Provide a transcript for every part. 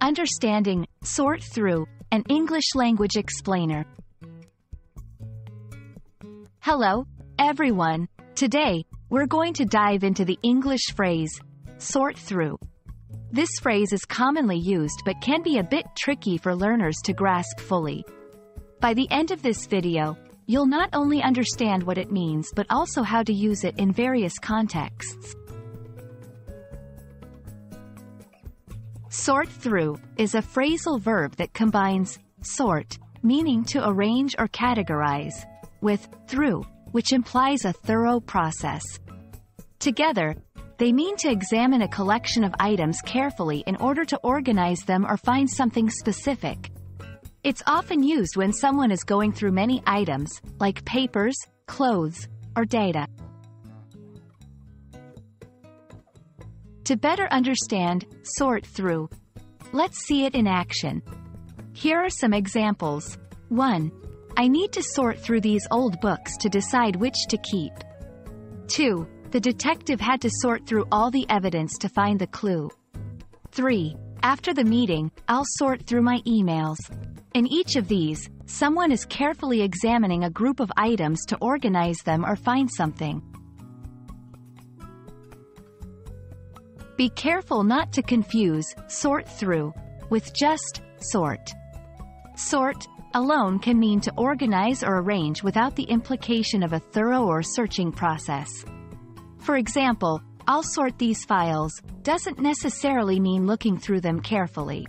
Understanding, Sort Through, an English Language Explainer. Hello, everyone. Today, we're going to dive into the English phrase, sort through. This phrase is commonly used but can be a bit tricky for learners to grasp fully. By the end of this video, you'll not only understand what it means but also how to use it in various contexts. Sort through is a phrasal verb that combines sort, meaning to arrange or categorize, with through, which implies a thorough process. Together, they mean to examine a collection of items carefully in order to organize them or find something specific. It's often used when someone is going through many items, like papers, clothes, or data. To better understand, sort through. Let's see it in action. Here are some examples. 1. I need to sort through these old books to decide which to keep. 2. The detective had to sort through all the evidence to find the clue. 3. After the meeting, I'll sort through my emails. In each of these, someone is carefully examining a group of items to organize them or find something. Be careful not to confuse sort through with just sort. Sort alone can mean to organize or arrange without the implication of a thorough or searching process. For example, I'll sort these files doesn't necessarily mean looking through them carefully.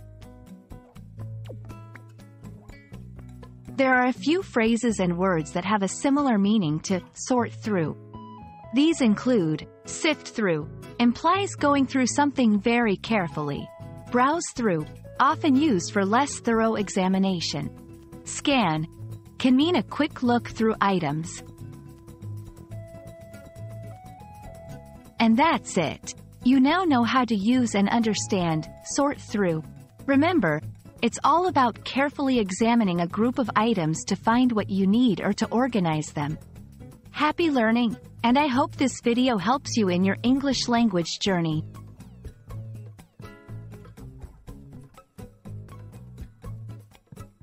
There are a few phrases and words that have a similar meaning to sort through. These include sift through, implies going through something very carefully. Browse through, often used for less thorough examination. Scan, can mean a quick look through items. And that's it. You now know how to use and understand, sort through. Remember, it's all about carefully examining a group of items to find what you need or to organize them. Happy learning! And I hope this video helps you in your English language journey.